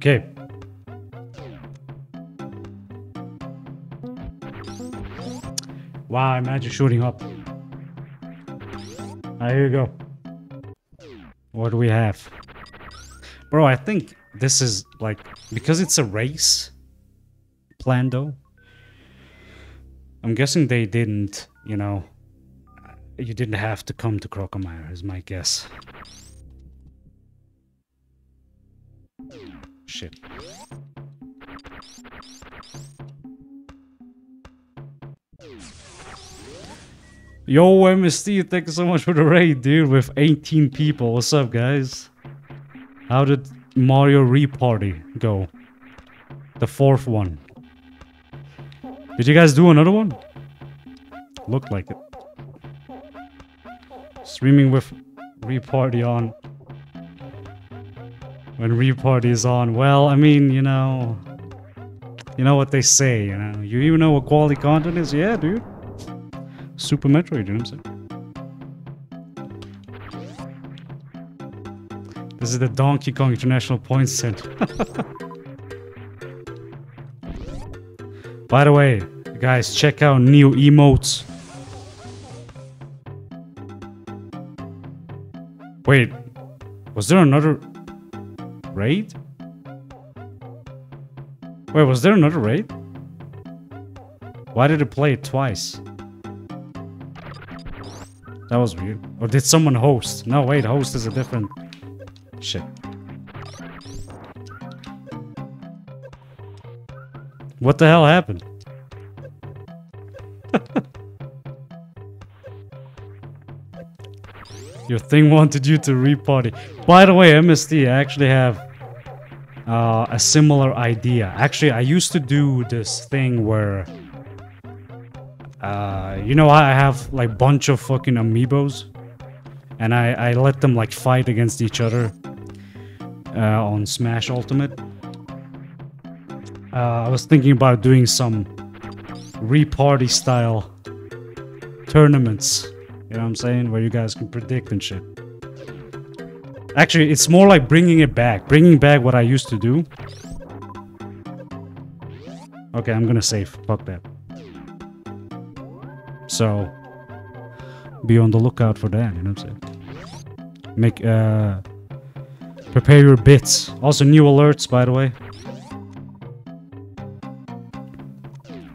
Okay. Wow, imagine shooting up. Ah, here you go. What do we have? Bro, I think this is like because it's a race plan though. I'm guessing they didn't, you know, you didn't have to come to Crocomire is my guess. Shit. Yo, MST, thank you so much for the raid, dude, with 18 people. What's up, guys? How did Mario Re-Party go? The fourth one. Did you guys do another one? Looked like it. Streaming with Re-Party on. When Re-Party is on. Well, I mean, you know... You know what they say, you know? You even know what quality content is? Yeah, dude. Super Metroid, you know what I'm saying? This is the Donkey Kong International Points Center. By the way, guys, check out new emotes. Wait, was there another raid? Wait, was there another raid? Why did it play it twice? That was weird. Or did someone host? No, wait, host is a different... Shit. What the hell happened? Your thing wanted you to reparty. By the way, MSD, I actually have uh, a similar idea. Actually, I used to do this thing where uh, you know I have like bunch of fucking amiibos, and I I let them like fight against each other uh, on Smash Ultimate. Uh, I was thinking about doing some re-party style tournaments. You know what I'm saying? Where you guys can predict and shit. Actually, it's more like bringing it back. Bringing back what I used to do. Okay, I'm gonna save. Fuck that. So, be on the lookout for that, you know what I'm saying? Make, uh... Prepare your bits. Also, new alerts, by the way.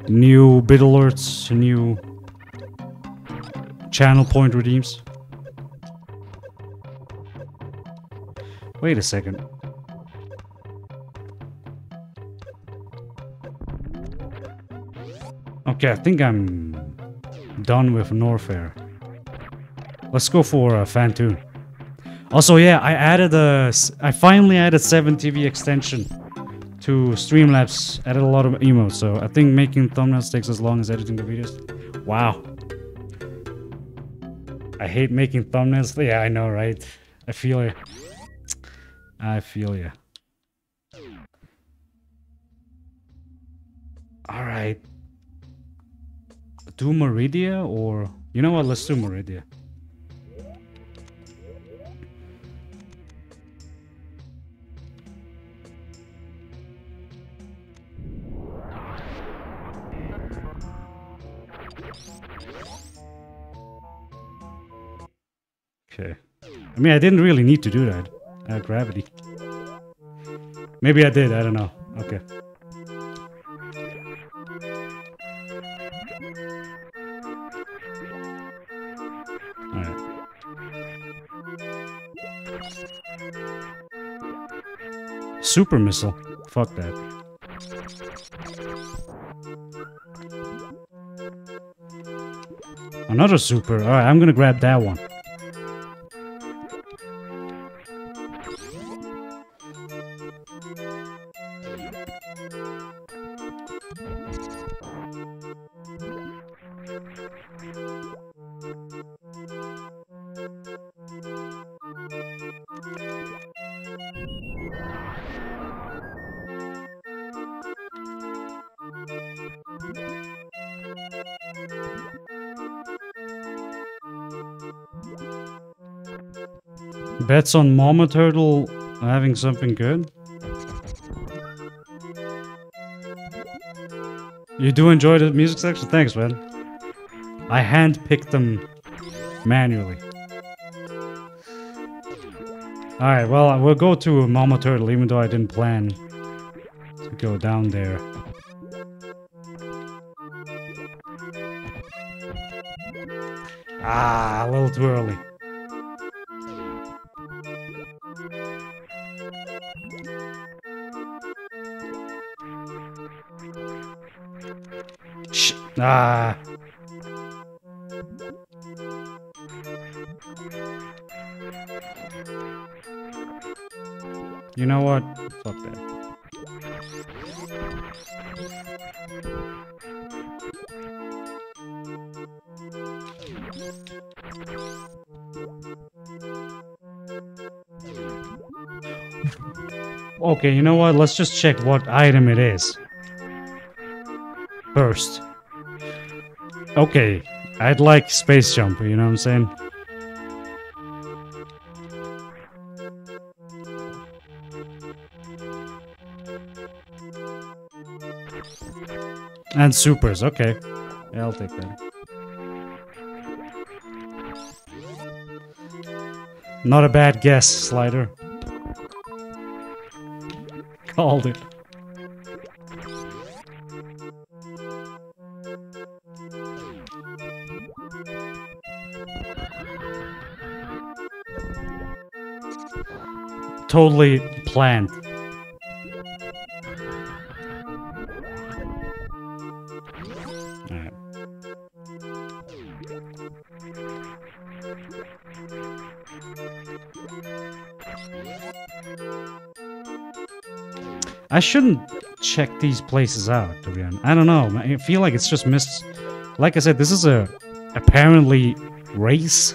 New bit alerts, new channel point redeems. Wait a second. Okay, I think I'm done with Norfair. Let's go for a Phantoon. Also, yeah, I added a... I finally added 7TV extension to Streamlabs. Added a lot of emotes, so I think making thumbnails takes as long as editing the videos. Wow. I hate making thumbnails. Yeah, I know, right? I feel you. I feel you. Alright. Do Maridia or... You know what? Let's do Maridia. Okay. I mean, I didn't really need to do that. Uh, gravity. Maybe I did, I don't know. Okay. Super missile. Fuck that. Another super. Alright, I'm gonna grab that one. Bets on Mama Turtle having something good? You do enjoy the music section? Thanks, man. I handpicked them manually. Alright, well, we'll go to Mama Turtle, even though I didn't plan to go down there. Ah, a little too early. Ah. You know what? Fuck that. Okay, you know what? Let's just check what item it is. First. Okay, I'd like space jump, you know what I'm saying? And supers, okay. Yeah, I'll take that. Not a bad guess, Slider. Called it. Totally planned. I shouldn't check these places out, to be honest. I don't know. I feel like it's just missed. Like I said, this is a apparently race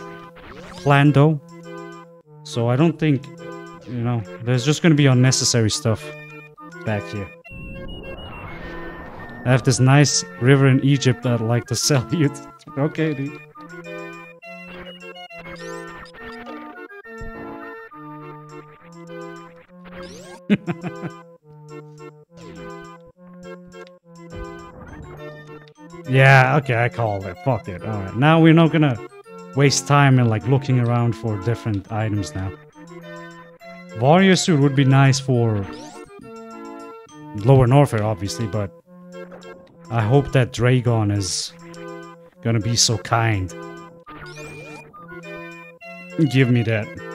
plando. So I don't think, you know, there's just to be unnecessary stuff back here. I have this nice river in Egypt that I'd like to sell you. okay, dude. yeah, okay, I called it. Fuck it. Alright, now we're not gonna waste time in like looking around for different items now. Varia suit would be nice for Lower Norfair, obviously, but I hope that Draygon is gonna be so kind. Give me that.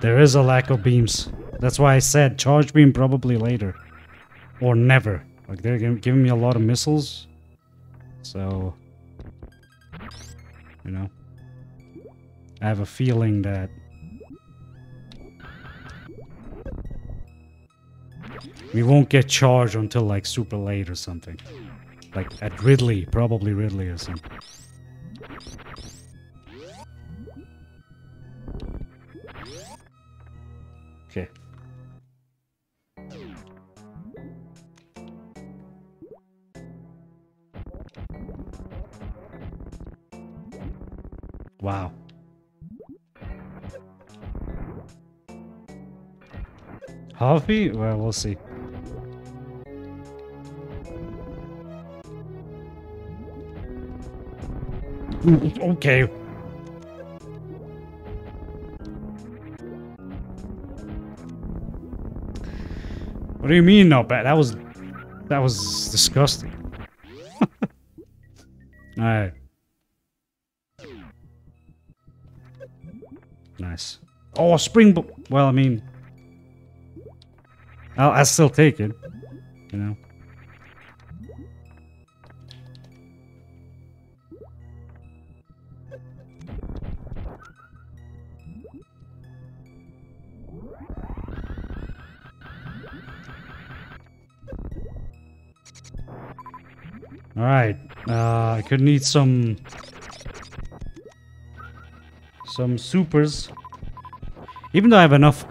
There is a lack of beams. That's why I said charge beam probably later. Or never. Like they're giving me a lot of missiles. So... You know. I have a feeling that... We won't get charged until like super late or something. Like at Ridley, probably Ridley or something. Wow. Harvey? Well, we'll see. Okay. What do you mean not bad? That was that was disgusting. Alright. Nice. Oh, spring ball, I mean I'll, I'll still take it. You know. All right. Uh, I could need some... Some supers. Even though I have enough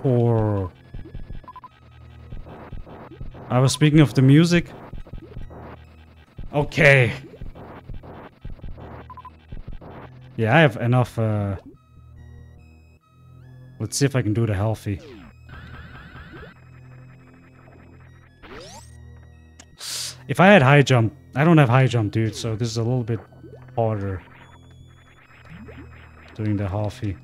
for... I was speaking of the music. Okay. Yeah, I have enough, uh... Let's see if I can do the healthy. If I had high jump, I don't have high jump, dude, so this is a little bit harder. Doing the healthy.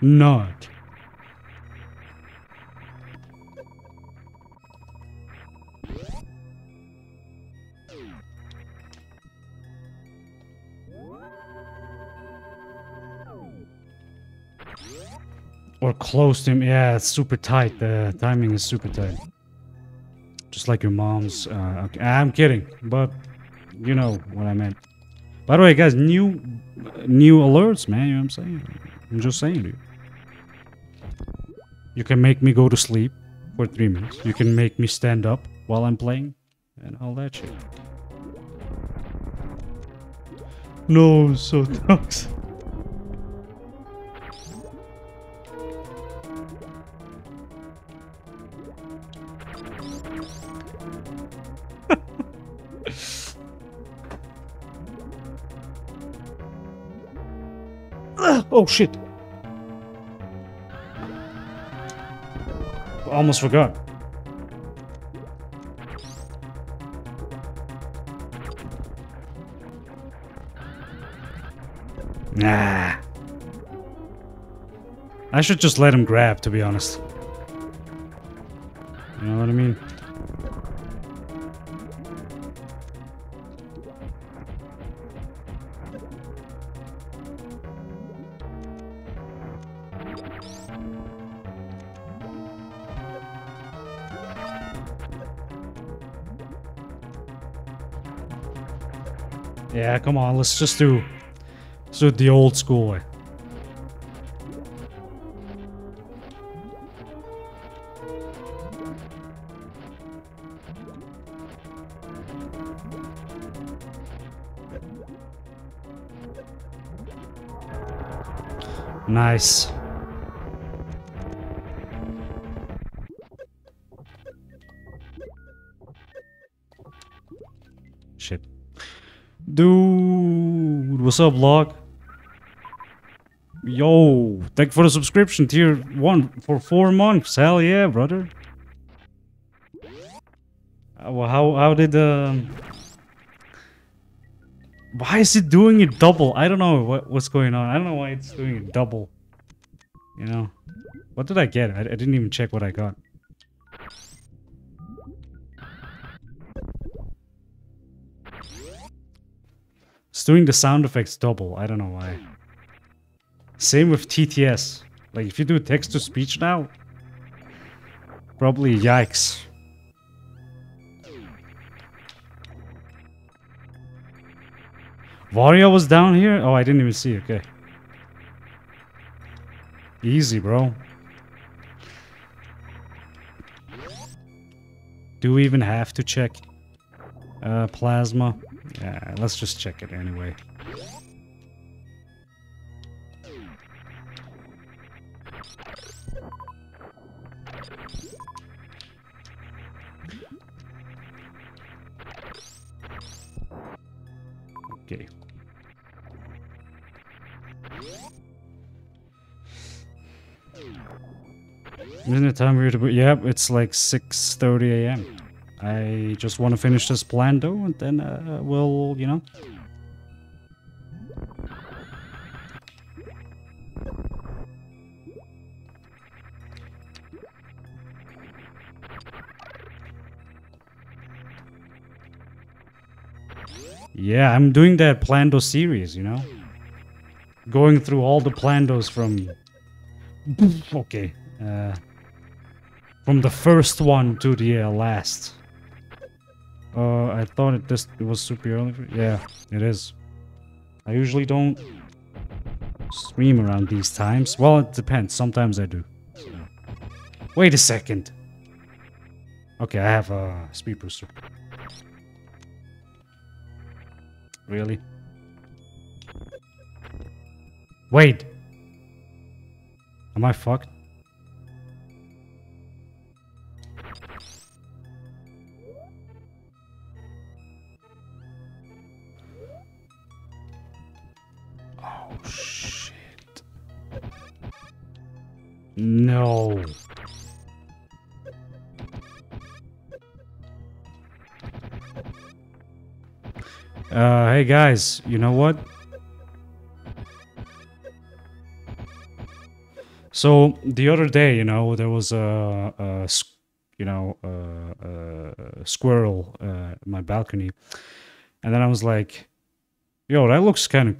Not. Or close to him. Yeah, it's super tight. The timing is super tight. Like your mom's. Uh, okay. I'm kidding, but you know what I meant. By the way, guys, new new alerts, man. You know what I'm saying? I'm just saying, dude. You can make me go to sleep for three minutes. You can make me stand up while I'm playing and all that shit. No, so toxic. Oh shit. Almost forgot. Nah. I should just let him grab, to be honest. Come on, let's just do, let's do it the old school way. Nice. Shit. Dude, what's up, log? Yo, thank for the subscription, tier one for four months. Hell yeah, brother. Uh, how how did um? Why is it doing it double? I don't know what what's going on. I don't know why it's doing it double. You know, what did I get? I, I didn't even check what I got. It's doing the sound effects double. I don't know why. Same with TTS. Like, if you do text to speech now, probably yikes. Varia was down here? Oh, I didn't even see. Okay. Easy, bro. Do we even have to check uh, plasma? Yeah, let's just check it anyway. Okay. Isn't it time for you to... Yep, it's like 6.30 a.m. I just want to finish this plan though, and then uh, we'll, you know. Yeah, I'm doing that Plando series, you know? Going through all the Plandos from... okay. Uh, from the first one to the uh, last. Uh, I thought it this it was super early. Yeah, it is. I usually don't stream around these times. Well, it depends. Sometimes I do. So. Wait a second. Okay, I have a speed booster. Really? Wait. Am I fucked? No. Uh, hey guys, you know what? So the other day, you know, there was a, a you know, a, a squirrel uh, my balcony, and then I was like, "Yo, that looks kind of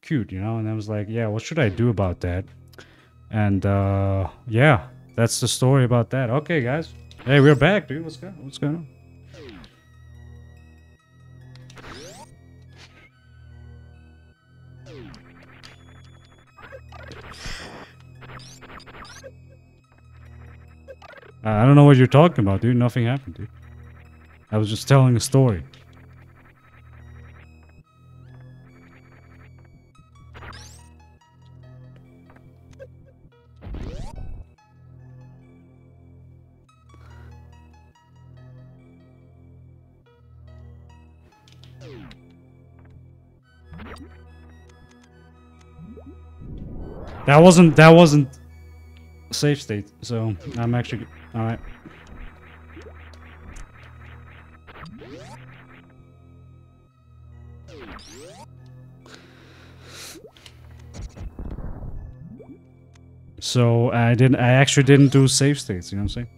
cute," you know. And I was like, "Yeah, what should I do about that?" And uh, yeah, that's the story about that. Okay, guys. Hey, we're back, dude. What's going? What's going on? I don't know what you're talking about, dude. Nothing happened, dude. I was just telling a story. That wasn't that wasn't safe state, so I'm actually all right. So I didn't. I actually didn't do save states. You know what I'm saying?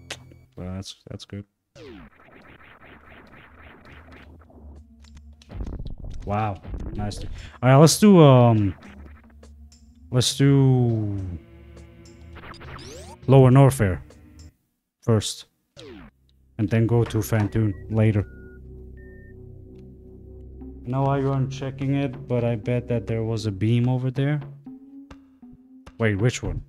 Well, that's that's good. Wow, nice. All right, let's do um. Let's do Lower Norfair first, and then go to Phantoon later. No, I wasn't checking it, but I bet that there was a beam over there. Wait, which one?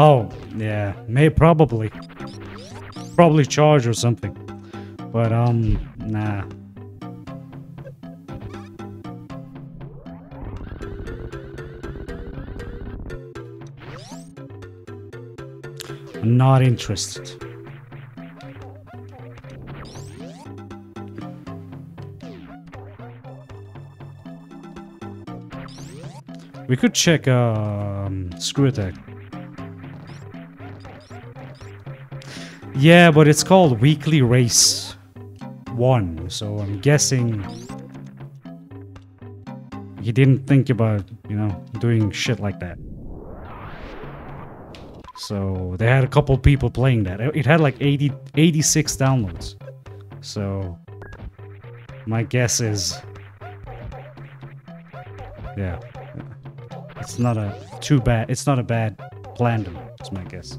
Oh, yeah, may probably, probably charge or something, but um, nah. I'm not interested. We could check um, screw attack. Yeah, but it's called Weekly Race 1, so I'm guessing he didn't think about, you know, doing shit like that. So they had a couple people playing that. It had like 80, 86 downloads. So my guess is, yeah, it's not a too bad. It's not a bad plan. To It's my guess.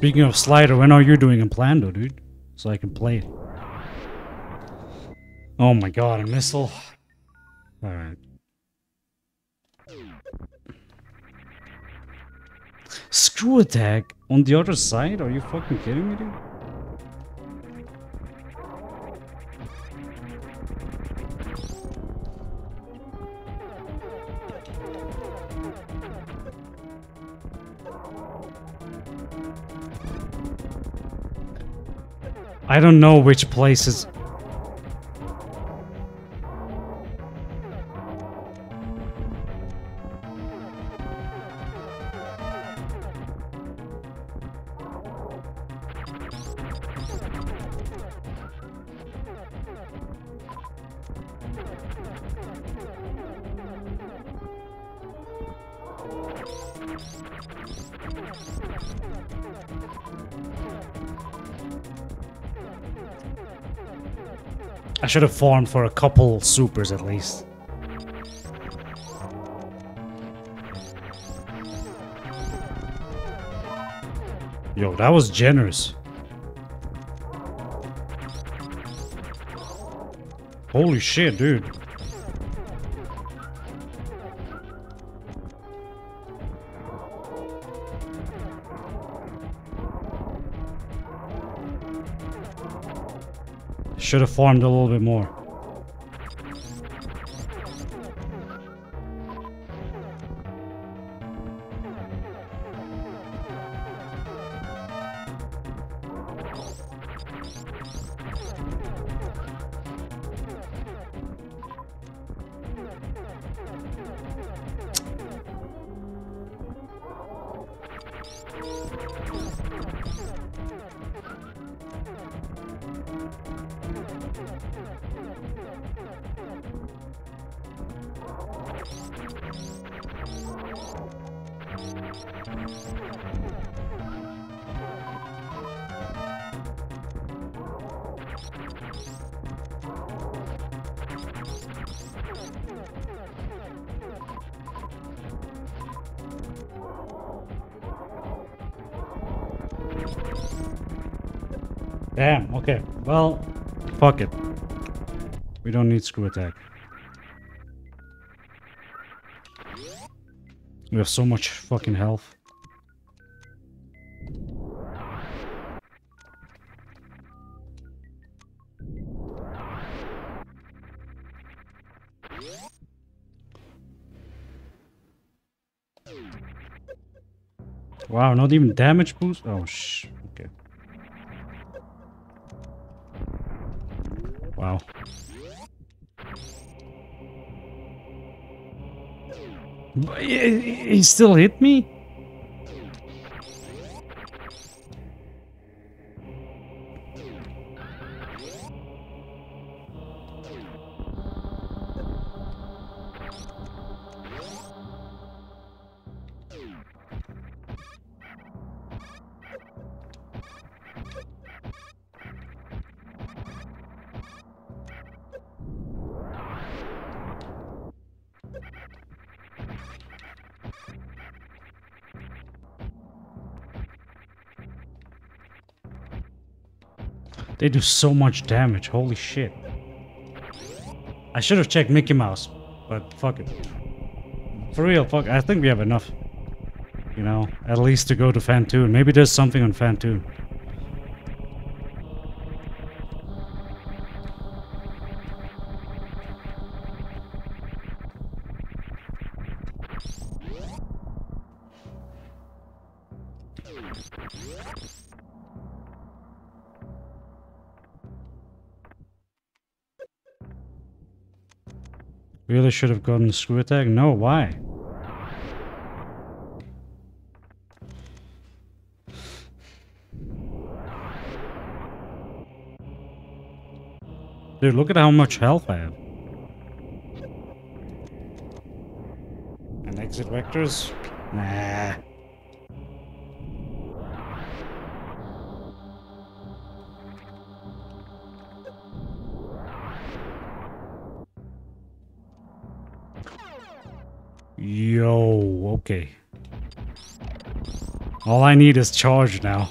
Speaking of slider, when are you doing a Plando, dude? So I can play. Oh my god, a missile. Alright. Screw attack on the other side? Are you fucking kidding me, dude? I don't know which places. Should have farmed for a couple supers at least. Yo, that was generous. Holy shit, dude. Should have farmed a little bit more. Fuck it. We don't need screw attack. We have so much fucking health. Wow, not even damage boost? Oh, shh. Wow. He still hit me? They do so much damage, holy shit. I should have checked Mickey Mouse, but fuck it. For real, fuck, I think we have enough. You know, at least to go to Phantoon. Maybe there's something on Phantoon. Should have gotten the screw attack? No, why? Dude, look at how much health I have. And exit vectors? Nah. Okay. All I need is charge now.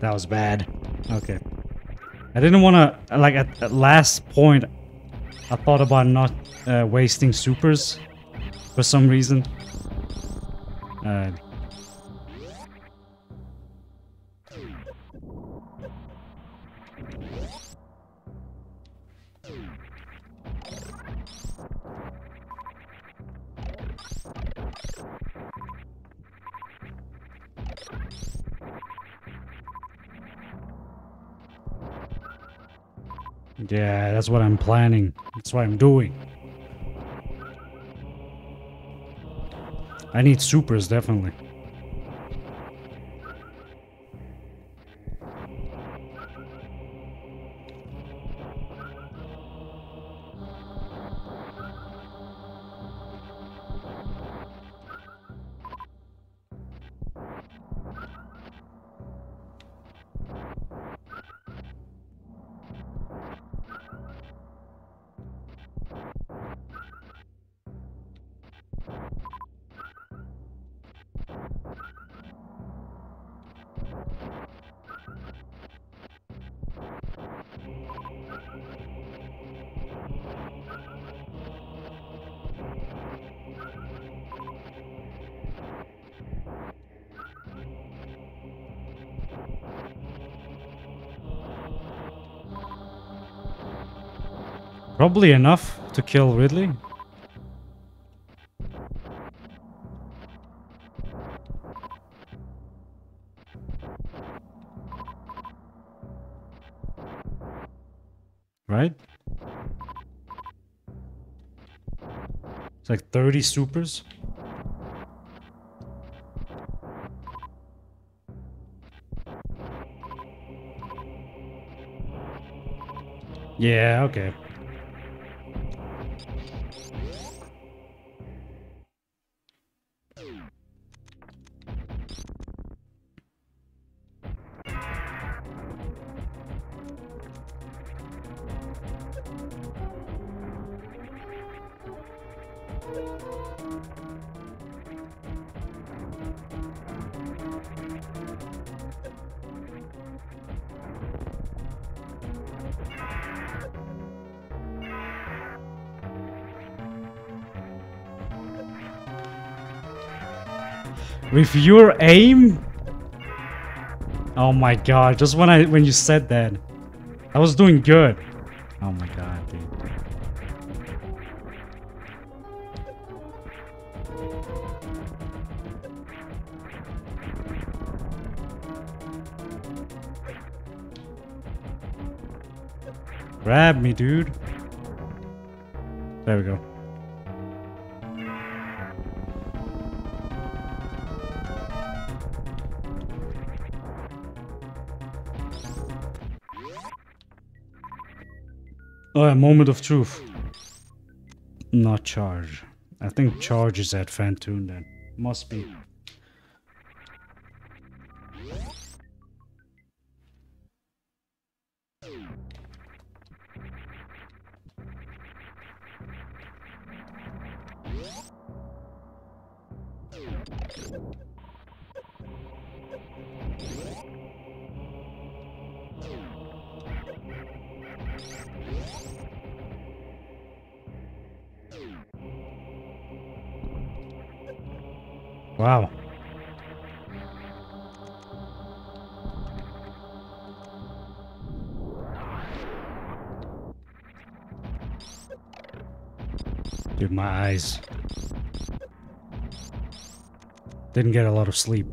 That was bad. Okay. I didn't want to, like, at, at last point, I thought about not uh, wasting supers for some reason. Uh, Yeah, that's what I'm planning. That's what I'm doing. I need supers, definitely. Probably enough to kill Ridley. Right? It's like 30 supers. Yeah, okay. With your aim? Oh my god, just when I when you said that. I was doing good. Oh my god, dude. Grab me, dude. There we go. Oh, a moment of truth. Not charge. I think charge is at Phantoon then. Must be. Dude, my eyes. Didn't get a lot of sleep.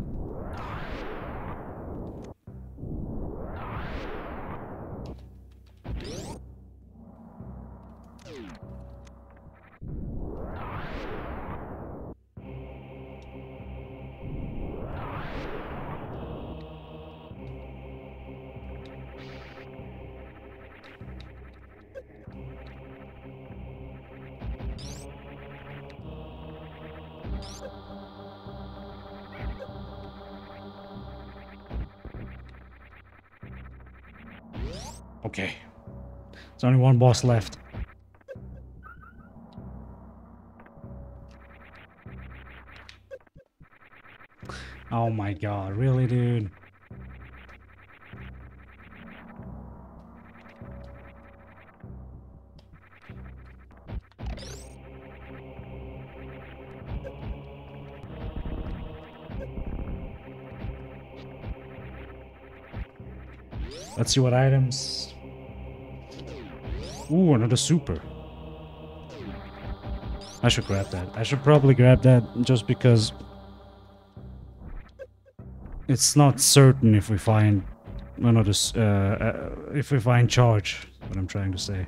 There's only one boss left. Oh my god, really, dude? Let's see what items. Ooh, another super. I should grab that. I should probably grab that just because it's not certain if we find another uh, uh, if we find charge what I'm trying to say.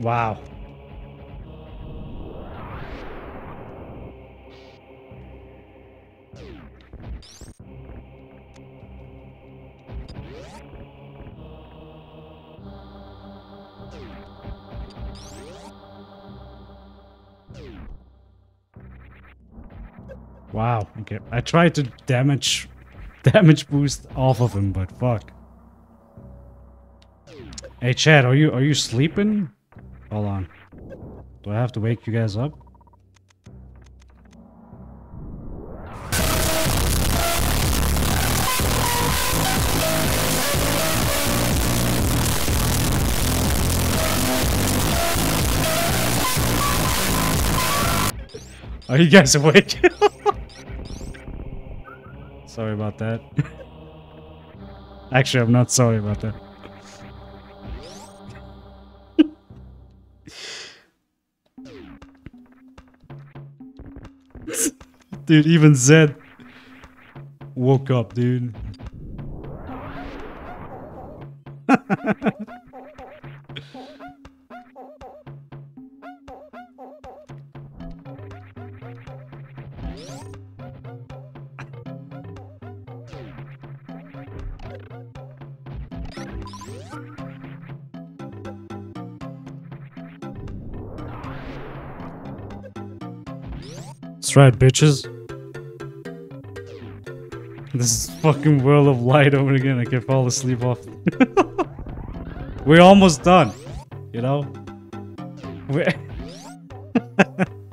Wow. Wow, okay. I tried to damage damage boost off of him, but fuck. Hey Chad, are you are you sleeping? Do I have to wake you guys up? Are you guys awake? sorry about that. Actually, I'm not sorry about that. Dude, even Zed woke up, dude. That's right, bitches. This is fucking World of Light over again. I can fall asleep off. We're almost done. You know? we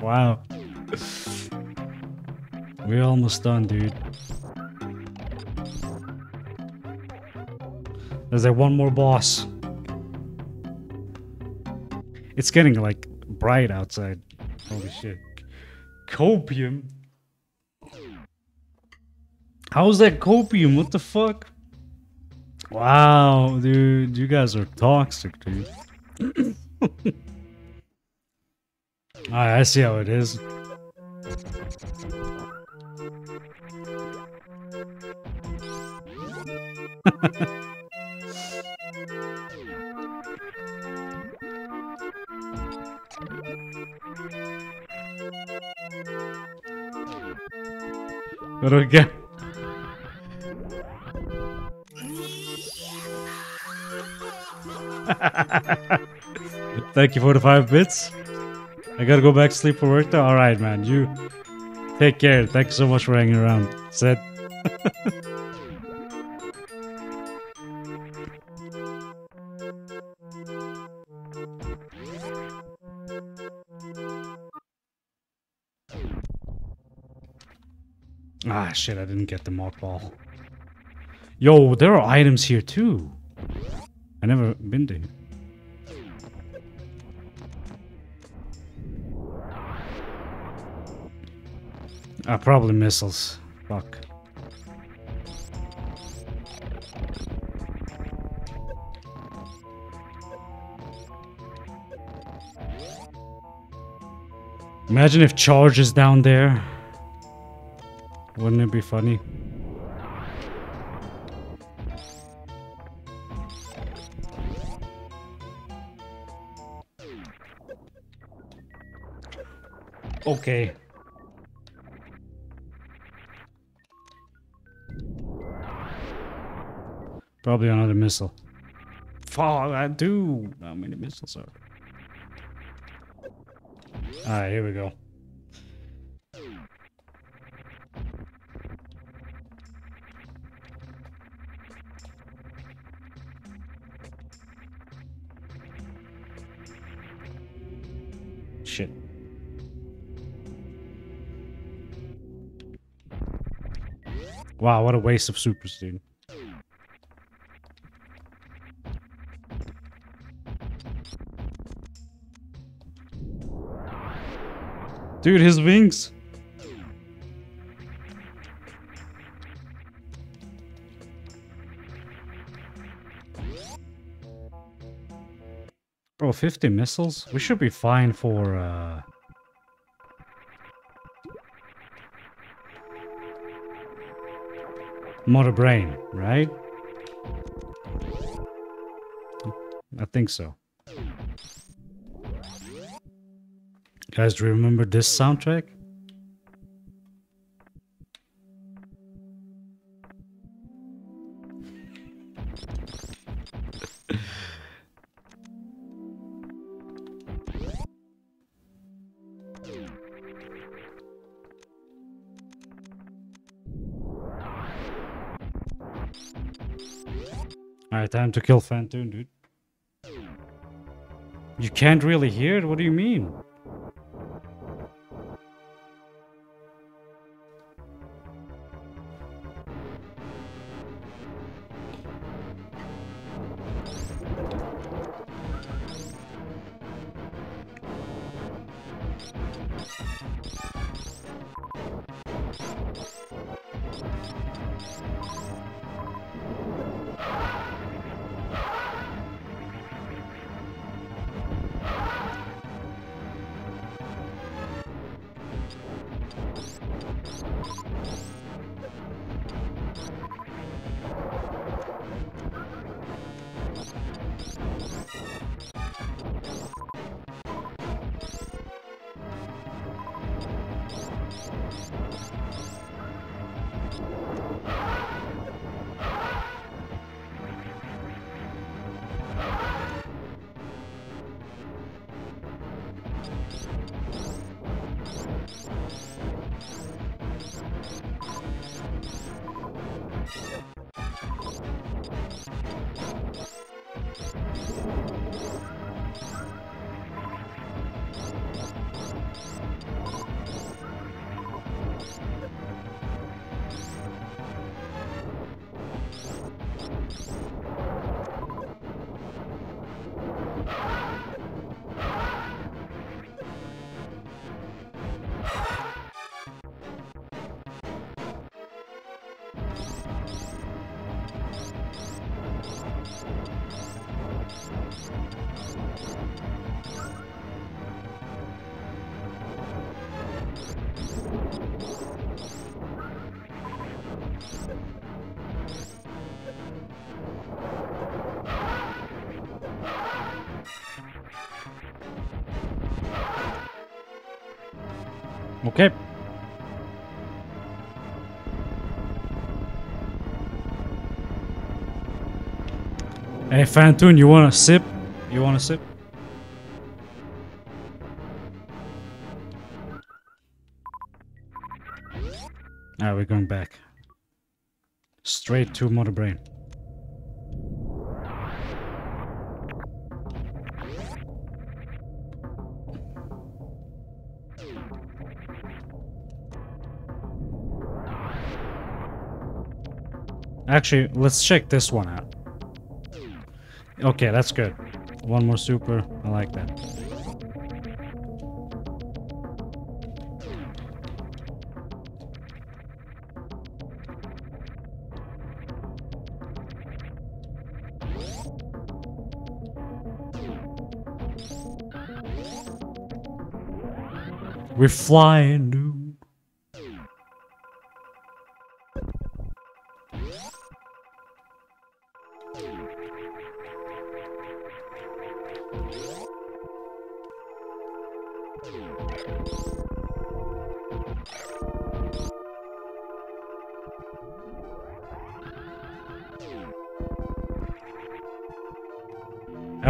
wow. We're almost done, dude. There's like one more boss. It's getting like bright outside. Holy shit. Copium? How's that copium? What the fuck? Wow, dude. You guys are toxic, dude. Alright, I see how it is. Do Thank you for the five bits. I gotta go back to sleep for work though. Alright, man. You take care. Thanks so much for hanging around. Said. ah, shit. I didn't get the mock ball. Yo, there are items here too. I never been there. Ah, probably missiles. Fuck. Imagine if charge is down there. Wouldn't it be funny? Okay. Probably another missile. Fuck, I do. How many missiles are? Alright, here we go. Shit. Wow, what a waste of super dude. Dude, his wings. Bro, 50 missiles? We should be fine for, uh... Mother Brain, right? I think so. Guys, do you remember this soundtrack? Alright, time to kill Phantoon, dude. You can't really hear it? What do you mean? Okay. Hey, Phantoon, you want a sip? You want a sip? Ah, we're going back. Straight to Mother Brain. Actually, let's check this one out. Okay, that's good. One more super. I like that. We're flying,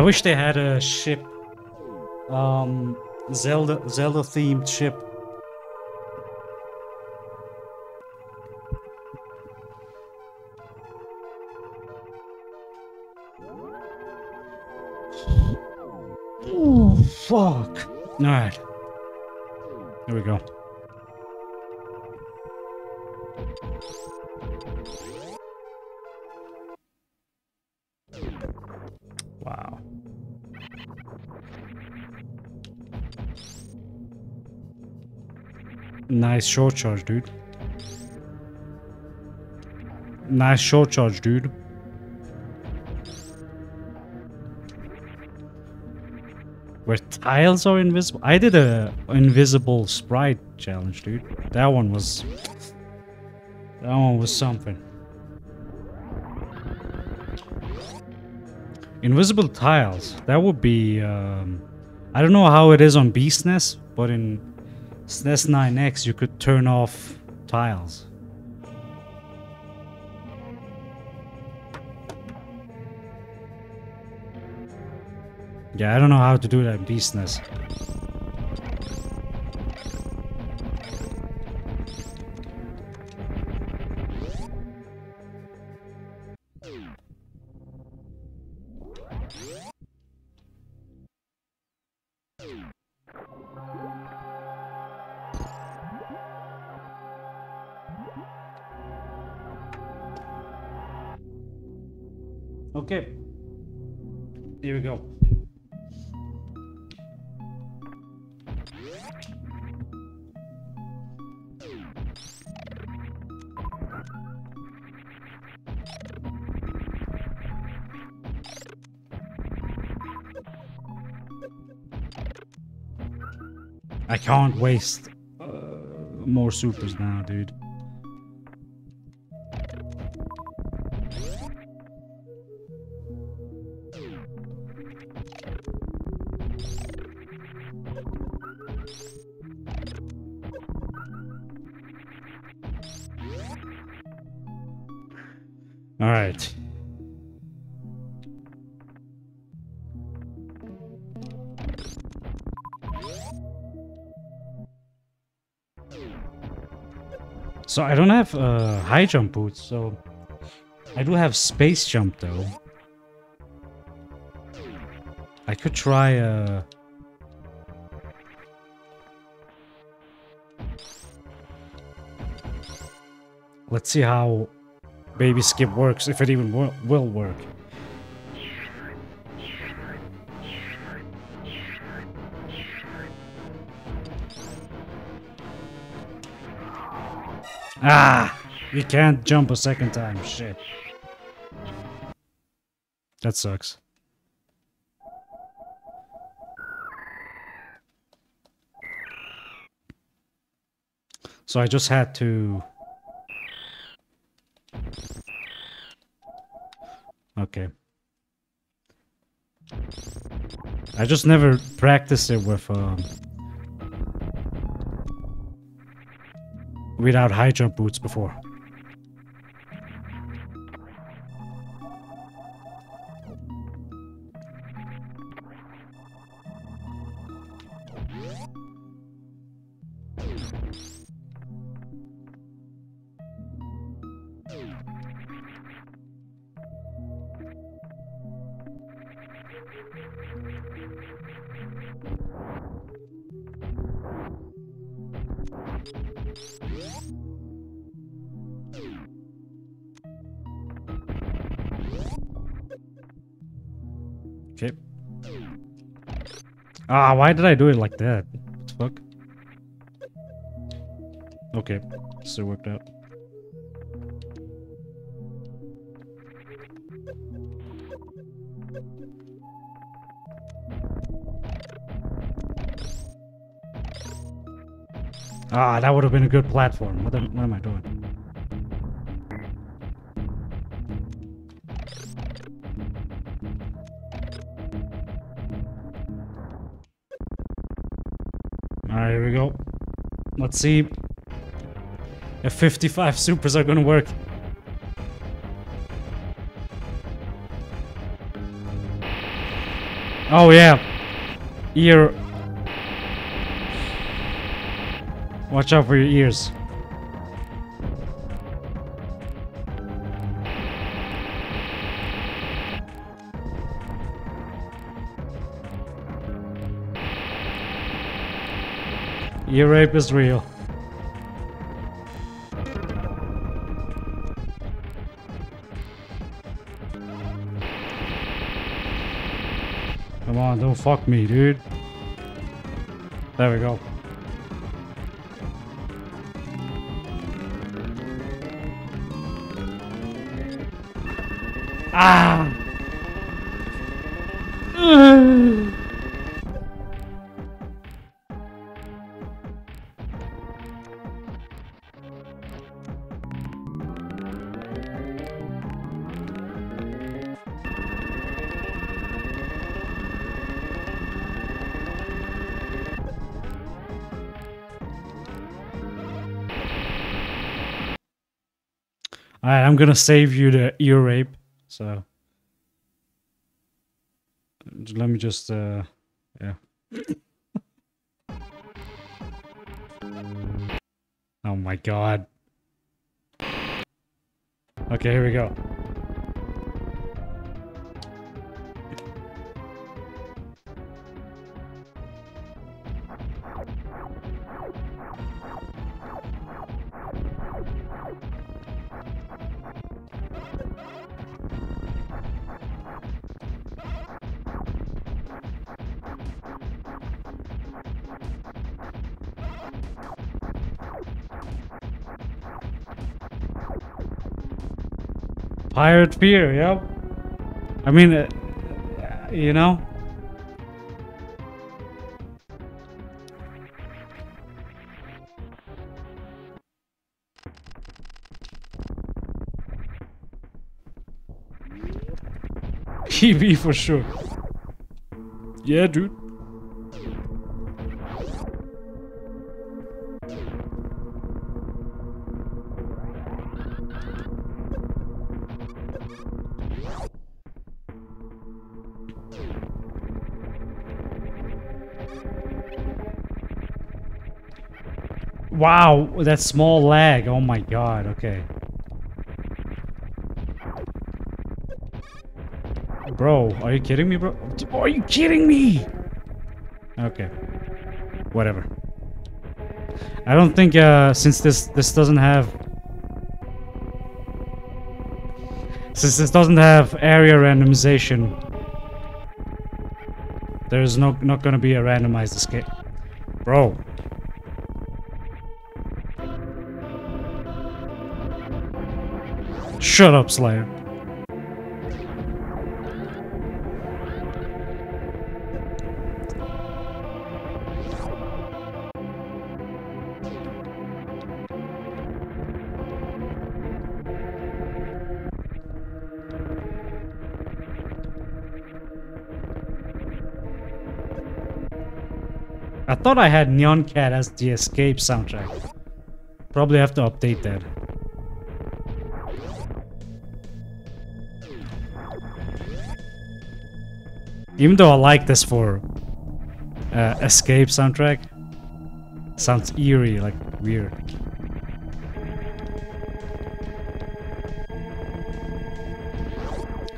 wish they had a ship, um, Zelda Zelda themed ship. Oh fuck! All right, here we go. Nice short charge, dude. Nice short charge, dude. Where tiles are invisible? I did a invisible sprite challenge, dude. That one was... That one was something. Invisible tiles. That would be... Um, I don't know how it is on bsnes, but in SNES 9X you could turn off tiles. Yeah, I don't know how to do that in waste uh, more supers now, dude. All right. So I don't have uh, high jump boots, so I do have space jump though. I could try uh Let's see how baby skip works, if it even will, will work. Ah! We can't jump a second time, shit. That sucks. So I just had to... Okay. I just never practiced it with um, without high jump boots before. Ah, why did I do it like that? What the fuck? Okay, still worked out. Ah, that would have been a good platform. What am, what am I doing? Let's see if 55 supers are gonna work. Oh yeah. Ear. Watch out for your ears. Ear rape is real. Come on, don't fuck me, dude. There we go. Ah! Gonna save you the ear rape. So let me just uh yeah. oh my god. Okay, here we go. Pirate Fear, yep. I mean, uh, you know? PB for sure. Yeah, dude. Wow, that small lag. Oh my god, okay. Bro, are you kidding me, bro? Are you kidding me? Okay. Whatever. I don't think, uh, since this, this doesn't have... Since this doesn't have area randomization, there's no not gonna be a randomized escape. Bro, Shut up, Slayer. I thought I had Neon Cat as the escape soundtrack. Probably have to update that. Even though I like this for uh, Escape soundtrack, sounds eerie, like weird.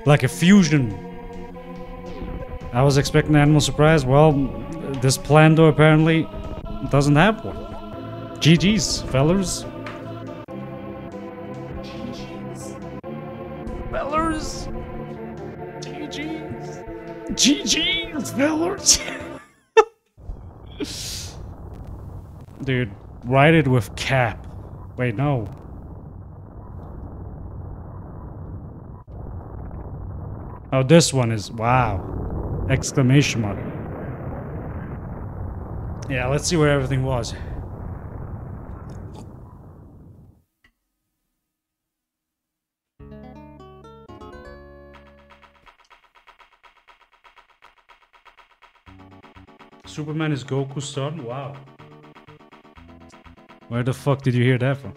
Like a fusion. I was expecting Animal Surprise. Well, this Plando apparently doesn't have one. GG's, fellers. Dude, write it with cap. Wait, no. Oh, this one is, wow. Exclamation mark. Yeah, let's see where everything was. Superman is Goku's son? Wow. Where the fuck did you hear that from?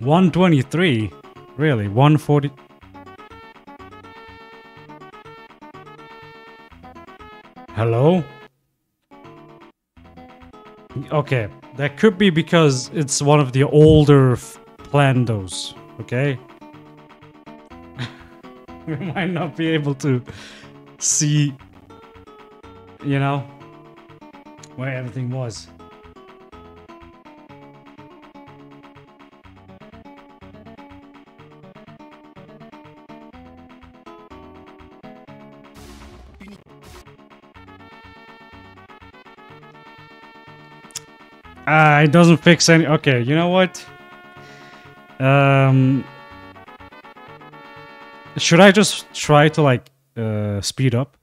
One twenty-three, really? One forty. Hello. Okay, that could be because it's one of the older Plandos. Okay, we might not be able to see, you know, where everything was. Ah, it doesn't fix any. Okay, you know what? Um, should I just try to like uh, speed up?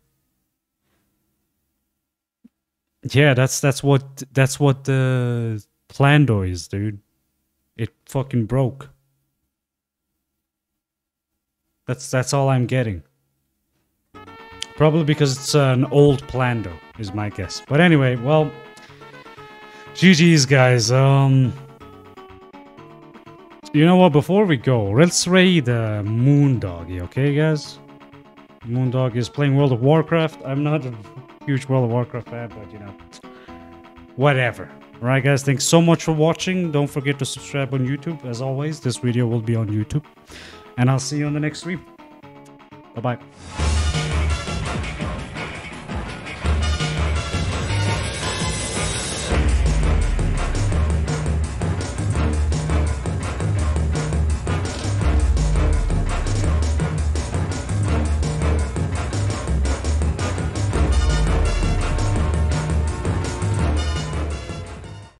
Yeah, that's that's what that's what the Plando is, dude. It fucking broke. That's that's all I'm getting. Probably because it's an old Plando, is my guess. But anyway, well, GG's, guys. Um, you know what? Before we go, let's raid uh, Moondoggy, okay, guys? Moondog is playing World of Warcraft. I'm not huge World of Warcraft fan, but you know, whatever. Alright, guys, thanks so much for watching. Don't forget to subscribe on YouTube. As always, this video will be on YouTube. And I'll see you on the next stream. Bye bye.